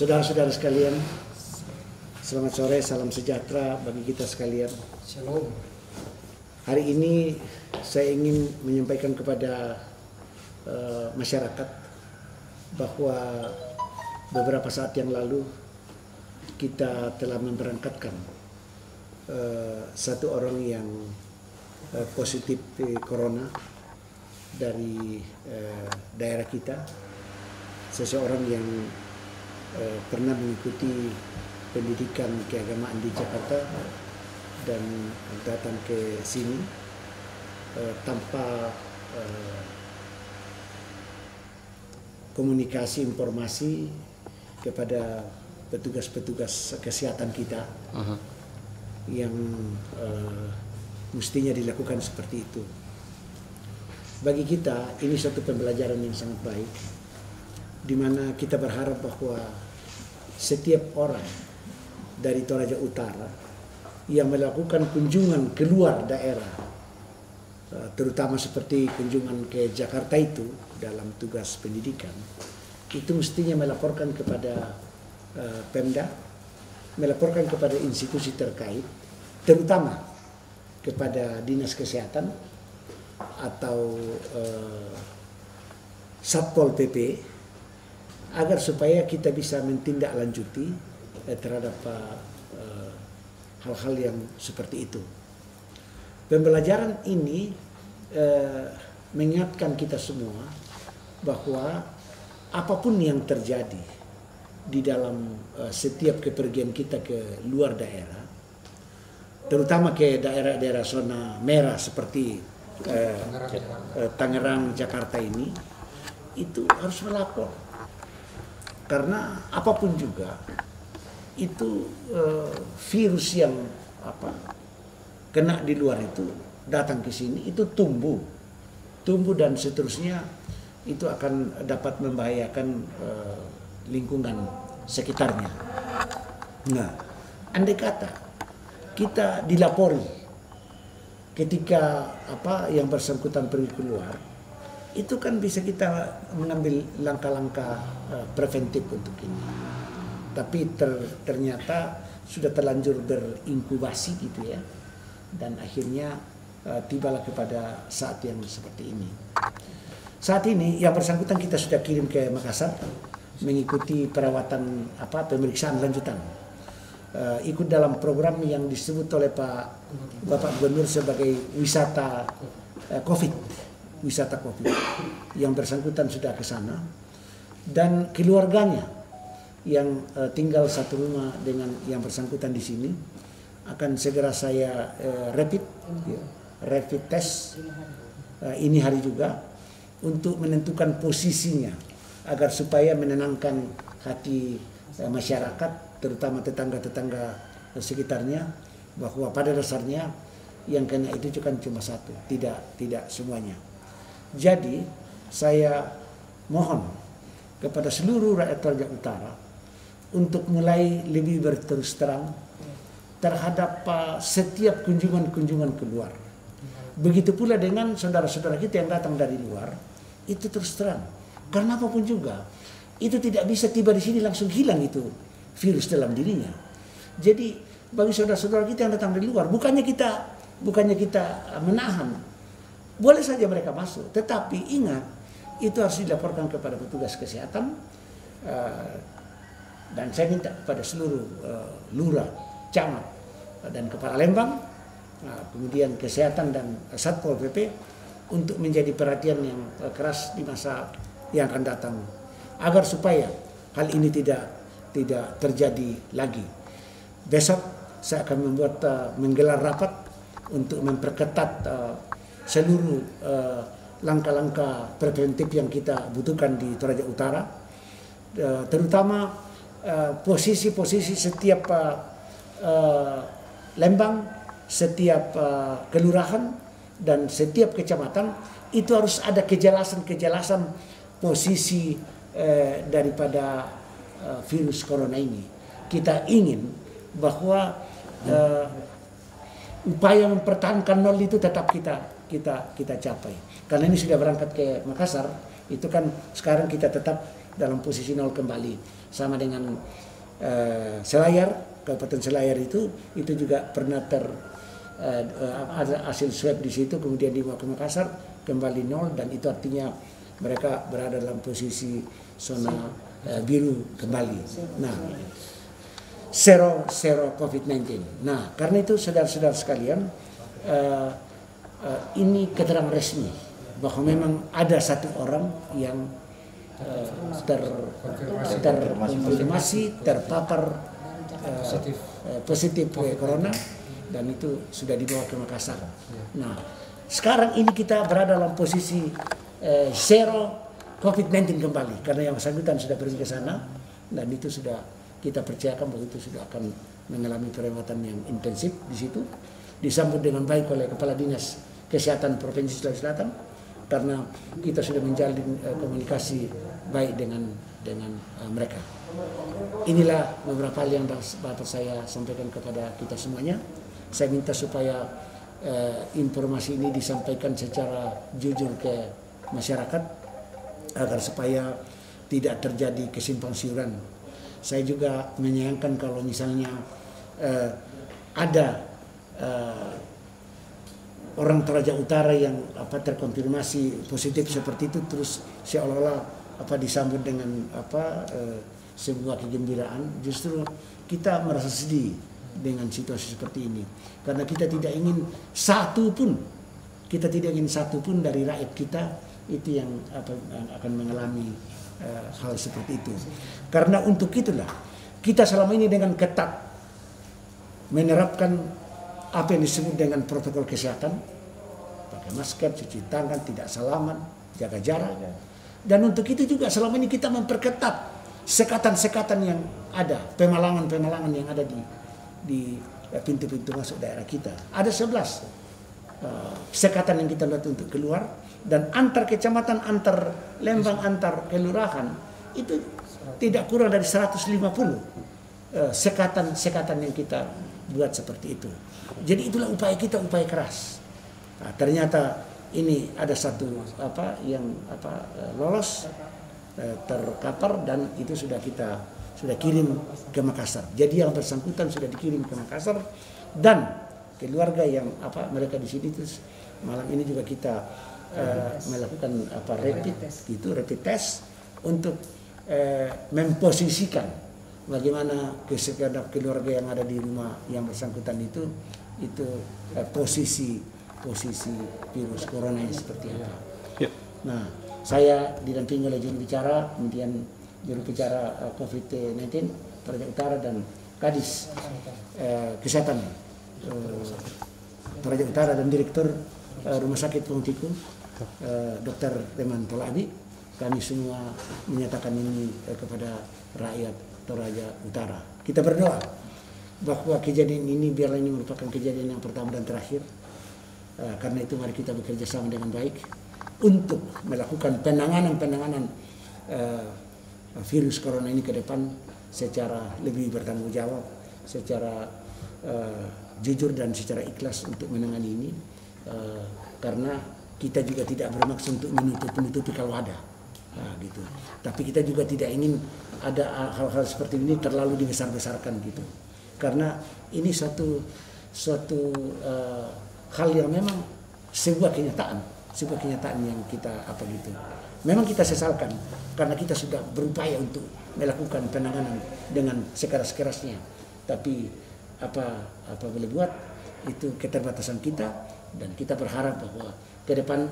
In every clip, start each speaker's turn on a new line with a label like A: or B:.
A: saudara-saudara sekalian, selamat sore, salam sejahtera bagi kita sekalian.
B: Shalom.
A: Hari ini saya ingin menyampaikan kepada eh, masyarakat bahwa beberapa saat yang lalu kita telah memberangkatkan eh, satu orang yang eh, positif corona dari eh, daerah kita, seseorang yang eh, pernah mengikuti pendidikan keagamaan di Jakarta dan datang ke sini eh, tanpa eh, komunikasi informasi kepada petugas-petugas kesehatan kita yang eh, mestinya dilakukan seperti itu. Bagi kita ini suatu pembelajaran yang sangat baik, di mana kita berharap bahwa setiap orang dari Toraja Utara yang melakukan kunjungan keluar daerah, eh, terutama seperti kunjungan ke Jakarta itu dalam tugas pendidikan, itu mestinya melaporkan kepada eh, Pemda, melaporkan kepada institusi terkait, terutama kepada dinas kesehatan atau eh, satpol pp agar supaya kita bisa mentindaklanjuti eh, terhadap eh, hal-hal yang seperti itu. Pembelajaran ini eh, mengingatkan kita semua bahwa apa pun yang terjadi di dalam eh, setiap kepergian kita ke luar daerah, terutama ke daerah-daerah zona merah seperti eh, eh, Tangerang, Jakarta ini, itu harus melapor karena apa pun juga itu eh, virus yang apa kena di luar itu datang ke sini itu tumbuh tumbuh dan seterusnya itu akan dapat membahayakan eh, lingkungan sekitarnya. Nah, andai kata kita dilapori ketika apa yang bersangkutan pergi keluar itu kan bisa kita mengambil langkah-langkah eh, preventif untuk ini. Tapi ter- ternyata sudah terlanjur berinkubasi gitu ya. Dan akhirnya eh, tibalah kepada saat yang seperti ini. Saat ini yang bersangkutan kita sudah kirim ke Makassar mengikuti perawatan apa pemeriksaan lanjutan. Eh, ikut dalam program yang disebut oleh Pak Bapak Gubernur sebagai wisata eh, Covid wisata kopi. Yang bersangkutan sudah ke sana. Dan keluarganya yang uh, tinggal satu rumah dengan yang bersangkutan di sini akan segera saya uh, rapid ya, rapid test uh, ini hari juga untuk menentukan posisinya agar supaya menenangkan hati uh, masyarakat terutama tetangga-tetangga sekitarnya bahwa pada dasarnya yang kena itu cuma satu tidak tidak semuanya jadi saya mohon kepada seluruh rakyat Toraja Utara untuk mulai lebih berterus terang terhadap uh, setiap kunjungan-kunjungan keluar. Begitu pula dengan saudara-saudara kita yang datang dari luar, itu terus terang. Karena apa pun juga, itu tidak bisa tiba di sini langsung hilang itu virus dalam dirinya. Jadi bagi saudara-saudara kita yang datang dari luar, bukannya kita bukannya kita menahan, boleh saja mereka masuk, tetapi ingat itu harus dilaporkan kepada petugas kesehatan uh, dan saya minta kepada seluruh uh, lurah, camat dan kepala Lembang, kemudian kesehatan dan satpol pp untuk menjadi perhatian yang keras di masa yang akan datang agar supaya hal ini tidak tidak terjadi lagi. Besok saya akan membuat uh, menggelar rapat untuk memperketat uh, seluruh uh, langkah-langkah preventif yang kita butuhkan di Toraja Utara, uh, terutama posisi-posisi uh, setiap uh, uh, Lembang, setiap uh, kelurahan dan setiap kecamatan itu harus ada kejelasan-kejelasan posisi uh, daripada uh, virus corona ini. Kita ingin bahwa uh, upaya mempertahankan nol itu tetap kita kita kita capai. Karena ini sudah berangkat ke Makassar, itu kan sekarang kita tetap dalam posisi nol kembali sama dengan uh, Selayar, Kabupaten Selayar itu itu juga pernah ter uh, ada hasil swab di situ kemudian dibawa ke Makassar kembali nol dan itu artinya mereka berada dalam posisi zona uh, biru kembali. Nah, zero zero COVID-19. Nah, karena itu saudara-saudara sekalian, uh, uh, ini keterangan resmi bahwa memang ada satu orang yang uh, ter terkonfirmasi. terpapar uh, positif uh, positif. corona dan itu sudah dibawa ke Makassar. Nah, sekarang ini kita berada dalam posisi uh, zero COVID-19 kembali karena yang bersangkutan sudah pergi ke sana dan itu sudah kita percayakan bahwa itu sudah akan mengalami perawatan yang intensif di situ disambut dengan baik oleh kepala dinas kesehatan provinsi Sulawesi Selatan karena kita sudah menjalin uh, komunikasi baik dengan dengan uh, mereka. Inilah beberapa hal yang dapat saya sampaikan kepada kita semuanya. Saya minta supaya uh, informasi ini disampaikan secara jujur ke masyarakat agar supaya tidak terjadi kesimpang siuran saya juga menyayangkan kalau misalnya uh, ada uh, orang Toraja Utara yang apa terkonfirmasi positif seperti itu terus seolah-olah apa disambut dengan apa uh, sebuah kegembiraan justru kita merasa sedih dengan situasi seperti ini karena kita tidak ingin satu pun kita tidak ingin satu pun dari rakyat kita itu yang apa, akan mengalami uh, hal seperti itu. Karena untuk itulah kita selama ini dengan ketat menerapkan apa yang disebut dengan protokol kesehatan, pakai masker, cuci tangan, tidak salaman, jaga jarak. Dan untuk itu juga selama ini kita memperketat sekatan-sekatan yang ada, pemalangan-pemalangan yang ada di di pintu-pintu masuk daerah kita. Ada 11 uh, sekatan yang kita lihat untuk keluar dan antar kecamatan, antar lembang, antar kelurahan itu tidak kurang dari 150 eh, sekatan-sekatan yang kita buat seperti itu. Jadi itulah upaya kita, upaya keras. Nah, ternyata ini ada satu apa yang apa eh, lolos eh, terkapar dan itu sudah kita sudah kirim ke Makassar. Jadi yang bersangkutan sudah dikirim ke Makassar dan keluarga yang apa mereka di sini terus malam ini juga kita uh, melakukan apa rapid itu rapid test untuk uh, memposisikan bagaimana kesekian keluarga yang ada di rumah yang bersangkutan itu itu uh, posisi posisi virus corona yang seperti apa. Ya. Nah, saya didampingi oleh juru bicara, kemudian juru bicara uh, COVID-19 Toraja Utara dan Kadis uh, Kesehatan Toraja Utara dan Direktur uh, Rumah Sakit Pungtiku Eh, Dr. Teman Tolabi, kami semua menyatakan ini eh, kepada rakyat Toraja Utara. Kita berdoa bahwa kejadian ini biarlah ini merupakan kejadian yang pertama dan terakhir. Eh, karena itu mari kita bekerja sama dengan baik untuk melakukan penanganan-penanganan virus corona ini ke depan secara lebih bertanggung jawab, secara jujur dan secara ikhlas untuk menangani ini. karena kita juga tidak bermaksud untuk menutup-nutupi kalau ada. Nah, gitu. Tapi kita juga tidak ingin ada hal-hal seperti ini terlalu dibesar-besarkan gitu. Karena ini suatu suatu uh, hal yang memang sebuah kenyataan, sebuah kenyataan yang kita apa gitu. Memang kita sesalkan karena kita sudah berupaya untuk melakukan penanganan dengan sekeras-kerasnya. Tapi apa apa boleh buat itu keterbatasan kita dan kita berharap bahwa ke depan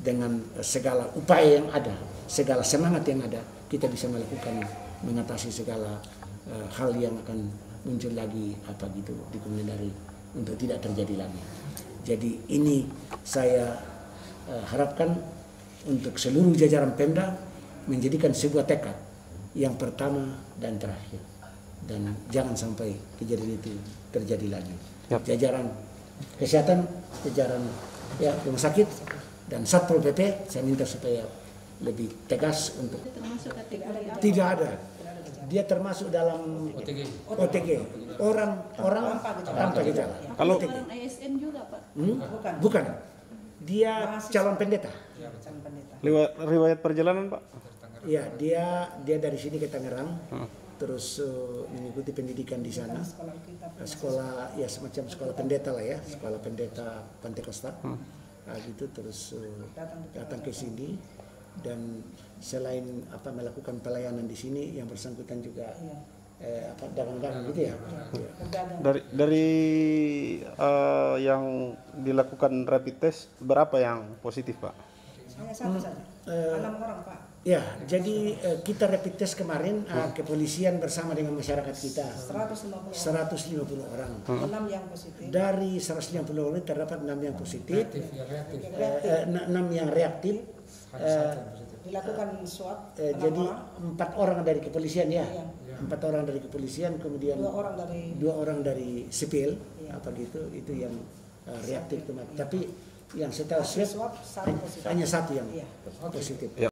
A: dengan segala upaya yang ada, segala semangat yang ada, kita bisa melakukan mengatasi segala uh, hal yang akan muncul lagi apa gitu di kemudian hari untuk tidak terjadi lagi. Jadi ini saya uh, harapkan untuk seluruh jajaran Pemda menjadikan sebuah tekad yang pertama dan terakhir dan jangan sampai kejadian itu terjadi lagi. Yep. Jajaran kesehatan, jajaran ya rumah sakit dan satpol pp saya minta supaya lebih tegas untuk tidak ada dia termasuk dalam OTG, OTG. orang orang tanpa gejala
B: kalau ASN juga pak
A: hmm? bukan bukan Dia calon pendeta.
B: calon pendeta.
C: Riwayat, riwayat perjalanan Pak?
A: Ya, dia dia dari sini ke Tangerang, terus eh, mengikuti pendidikan di sana.
B: Sekolah
A: Sekolah ya semacam sekolah pendeta lah ya, sekolah pendeta Pantekosta. Nah, gitu terus eh,
B: Datang ke
A: sini dan selain apa melakukan pelayanan di sini yang bersangkutan juga
B: Iya.
A: eh, apa dagang-dagang gitu ya. Ya.
C: Dari dari eh, yang dilakukan rapid test berapa yang positif Pak?
B: Hanya satu saja.
A: eh,
B: Enam orang Pak.
A: Ya, jadi eh, kita rapid test kemarin eh, kepolisian bersama dengan masyarakat kita
B: 150 orang.
A: 150 orang.
B: Enam yang positif.
A: Dari 150 orang terdapat 6 yang positif,
B: Reaktif.
A: eh, eh, 6 yang reaktif. eh,
B: Dilakukan swab. enam
A: jadi empat orang dari kepolisian ya,
B: Iya.
A: empat orang dari kepolisian, kemudian
B: Dua orang dari
A: dua orang dari sipil,
B: Iya.
A: apa gitu, itu yang eh, reaktif kemarin. Tapi yang setelah swab
B: swab satu positif.
A: hanya satu yang
B: Iya.
A: positif.
C: Ya.